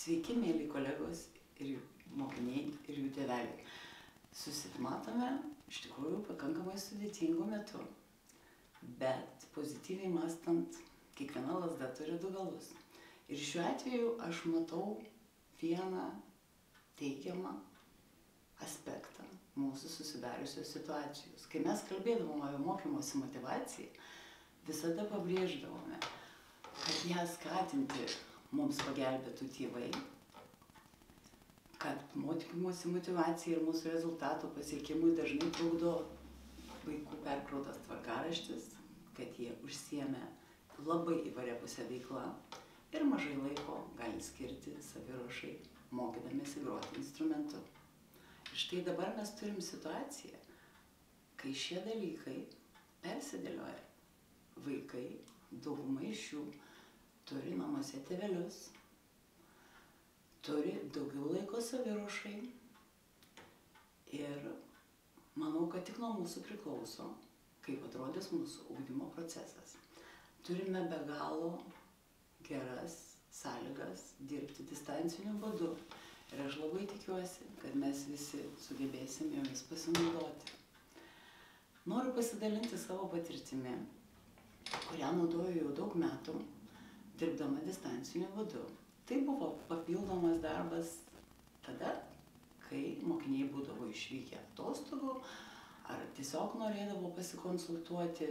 Sveiki, mėly kolegos ir mokiniai ir jų tėveliai. Susimatome iš tikrųjų pakankamai sudėtingų metų, bet pozityviai mastant, kiekviena lasda turi du galus. Ir šiuo atveju aš matau vieną teigiamą aspektą mūsų susidariusios situacijos. Kai mes kalbėdavom apie mokymosi motivaciją, visada pabrėždavome, kad ją skatinti mums pagelbėtų tėvai, kad mokymosi motivacija ir mūsų rezultatų pasiekimui dažnai trukdo vaikų perkrautas tvarkaraštis, kad jie užsiemė labai įvairiapusę veiklą ir mažai laiko gali skirti saviruošai, mokydamėsi groti instrumentu. Štai dabar mes turim situaciją, kai šie dalykai persidėlioja. Vaikai, dauguma iš jų, turi namuose tėvelius, turi daugiau laiko saviruošai ir manau, kad tik nuo mūsų priklauso, kaip atrodys mūsų ugdymo procesas. Turime be galo geras sąlygas dirbti distanciniu būdu ir aš labai tikiuosi, kad mes visi sugebėsim jomis pasinaudoti. Noriu pasidalinti savo patirtimi, kurią naudoju jau daug metų, dirbdama distanciniu būdu. Tai buvo papildomas darbas tada, kai mokiniai būdavo išvykę atostogų ar tiesiog norėdavo pasikonsultuoti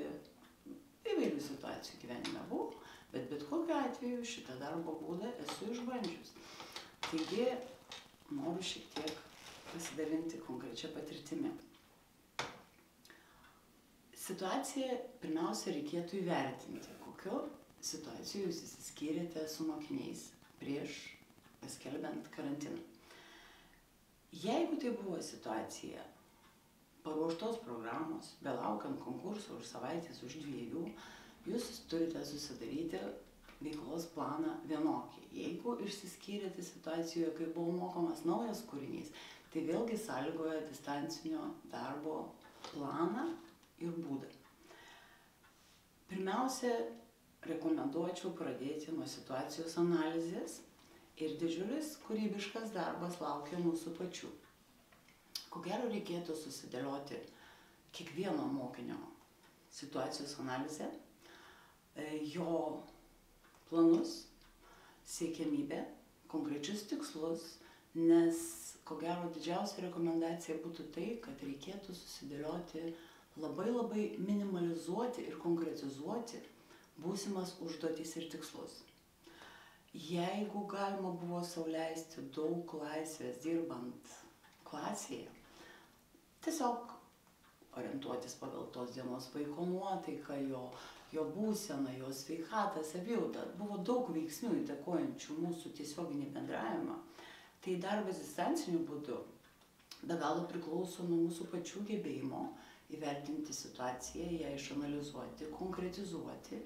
įvairių situacijų gyvenime buvo, bet bet kokiu atveju šitą darbo būdą esu išbandžius. Taigi noriu šiek tiek pasidalinti konkrečią patirtimį. Situaciją pirmiausia reikėtų įvertinti, kokio situacijų jūs įsiskyrėte su mokiniais prieš paskelbiant karantiną. Jeigu tai buvo situacija paruoštos programos, belaukiant konkursų už savaitės, už dviejų, jūs turite susidaryti veiklos planą vienokį. Jeigu išsiskyrėte situacijoje, kai buvo mokomas naujas kūrinys, tai vėlgi sąlygoja distancinio darbo planą ir būdą. Pirmiausia, rekomenduočiau pradėti nuo situacijos analizės ir didžiulis kūrybiškas darbas laukia mūsų pačių. Ko gero reikėtų susidėlioti kiekvieno mokinio situacijos analizę, jo planus, siekiamybę, konkrečius tikslus, nes ko gero didžiausia rekomendacija būtų tai, kad reikėtų susidėlioti labai labai minimalizuoti ir konkretizuoti būsimas užduotis ir tikslus. Jeigu galima buvo sauliaisti daug laisvės dirbant klasėje, tiesiog orientuotis pagal tos dienos vaiko nuotaiką, jo, jo būseną, jo sveikatą, savijautą. Buvo daug veiksnių įtakojančių mūsų tiesioginį bendravimą. Tai darbas distanciniu būdu be galo priklauso nuo mūsų pačių gebėjimo įvertinti situaciją, ją išanalizuoti, konkretizuoti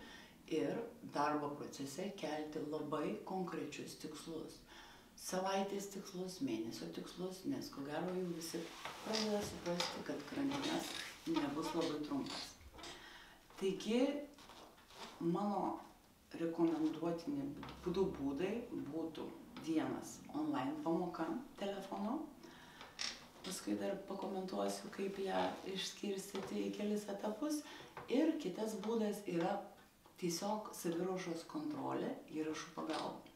ir darbo procese kelti labai konkrečius tikslus. Savaitės tikslus, mėnesio tikslus, nes ko gero jau visi pradeda suprasti, kad karantinas nebus labai trumpas. Taigi, mano rekomenduotini būdų būdai būtų vienas online pamoka telefonu, paskui dar pakomentuosiu, kaip ją išskirstyti į kelis etapus. Ir kitas būdas yra tiesiog saviruošos kontrolė įrašų pagalba.